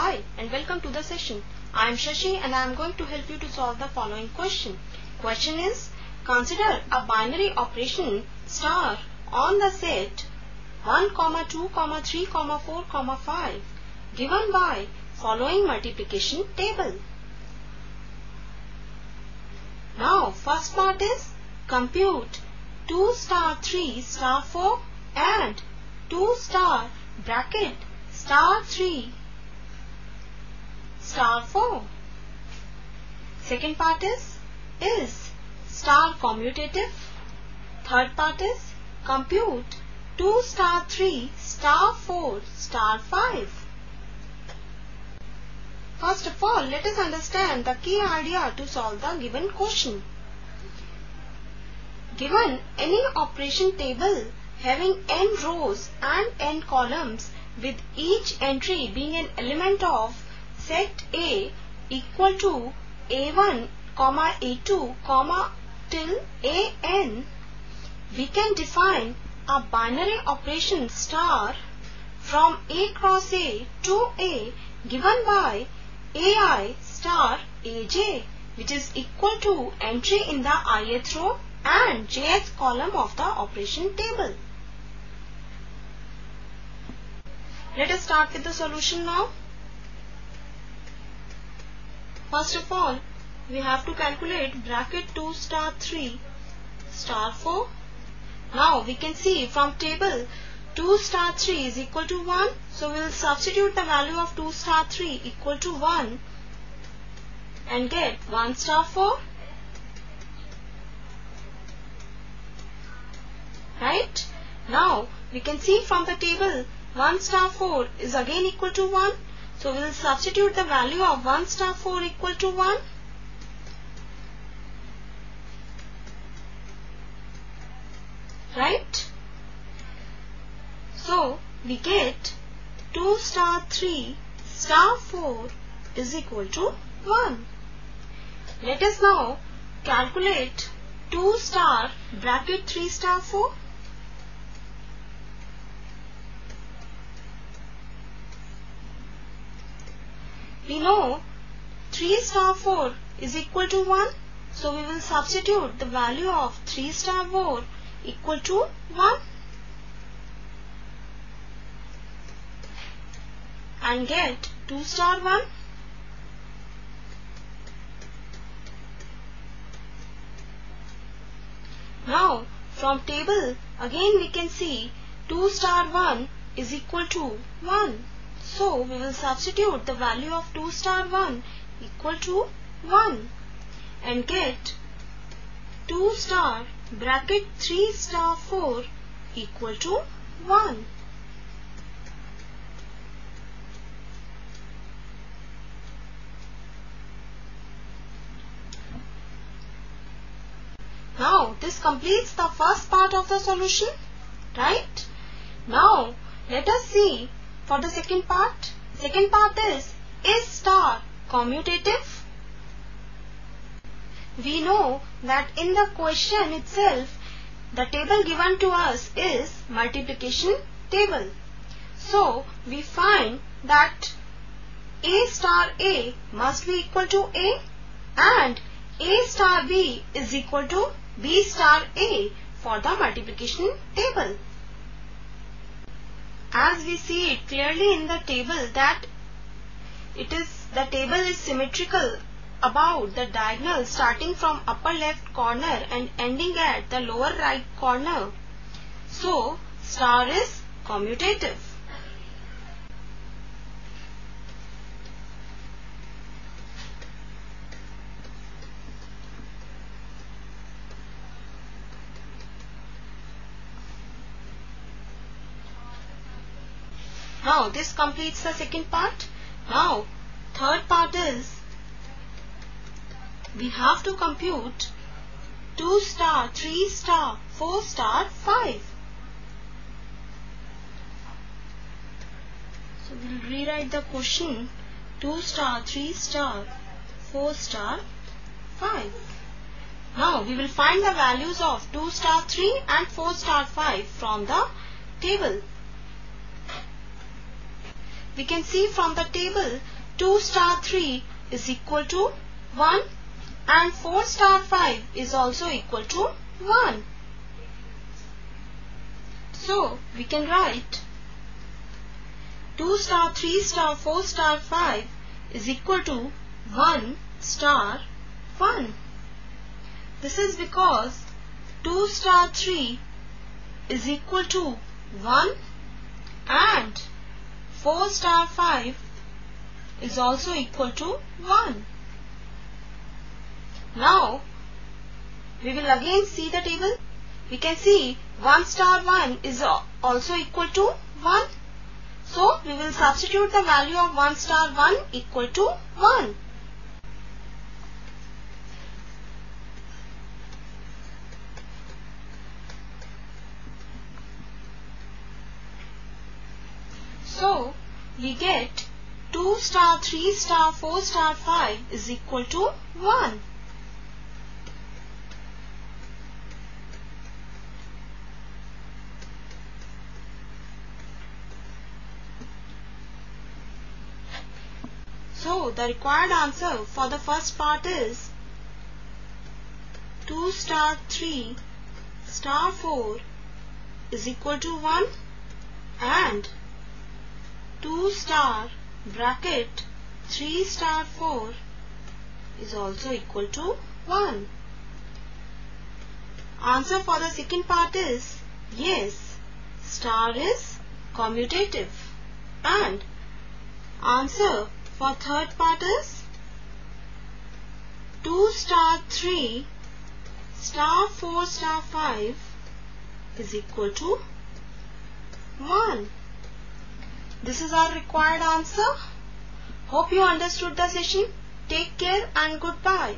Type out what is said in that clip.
Hi and welcome to the session. I am Shashi and I am going to help you to solve the following question. Question is consider a binary operation star on the set 1, 2, 3, 4, 5 given by following multiplication table. Now first part is compute 2 star 3 star 4 and 2 star bracket star 3 star 4. Second part is is star commutative. Third part is compute 2 star 3 star 4 star 5. First of all, let us understand the key idea to solve the given question. Given any operation table having n rows and n columns with each entry being an element of set A equal to A1, comma A2, comma till AN, we can define a binary operation star from A cross A to A given by AI star AJ which is equal to entry in the ith row and jth column of the operation table. Let us start with the solution now. First of all, we have to calculate bracket 2 star 3 star 4. Now we can see from table 2 star 3 is equal to 1. So we will substitute the value of 2 star 3 equal to 1 and get 1 star 4. Right? Now we can see from the table 1 star 4 is again equal to 1. So we will substitute the value of 1 star 4 equal to 1. Right? So we get 2 star 3 star 4 is equal to 1. Let us now calculate 2 star bracket 3 star 4. We know 3 star 4 is equal to 1. So we will substitute the value of 3 star 4 equal to 1. And get 2 star 1. Now from table again we can see 2 star 1 is equal to 1. So we will substitute the value of 2 star 1 equal to 1 and get 2 star bracket 3 star 4 equal to 1. Now this completes the first part of the solution, right? Now let us see for the second part. Second part is, is star commutative? We know that in the question itself, the table given to us is multiplication table. So, we find that A star A must be equal to A and A star B is equal to B star A for the multiplication table. As we see it clearly in the table that it is the table is symmetrical about the diagonal starting from upper left corner and ending at the lower right corner. So, star is commutative. Now this completes the second part. Now third part is we have to compute 2 star, 3 star, 4 star, 5. So we'll rewrite the question 2 star, 3 star, 4 star, 5. Now we will find the values of 2 star 3 and 4 star 5 from the table. We can see from the table 2 star 3 is equal to 1 and 4 star 5 is also equal to 1. So we can write 2 star 3 star 4 star 5 is equal to 1 star 1. This is because 2 star 3 is equal to 1 and 4 star 5 is also equal to 1. Now, we will again see the table. We can see 1 star 1 is also equal to 1. So, we will substitute the value of 1 star 1 equal to 1. So, we get 2 star 3 star 4 star 5 is equal to 1. So the required answer for the first part is 2 star 3 star 4 is equal to 1 and 2 star bracket 3 star 4 is also equal to 1. Answer for the second part is yes, star is commutative. And answer for third part is 2 star 3 star 4 star 5 is equal to 1. This is our required answer. Hope you understood the session. Take care and goodbye.